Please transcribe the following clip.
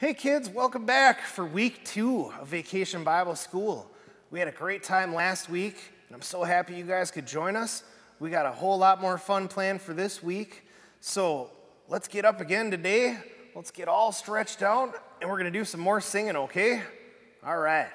Hey kids, welcome back for week two of Vacation Bible School. We had a great time last week, and I'm so happy you guys could join us. We got a whole lot more fun planned for this week. So let's get up again today. Let's get all stretched out, and we're going to do some more singing, okay? All right.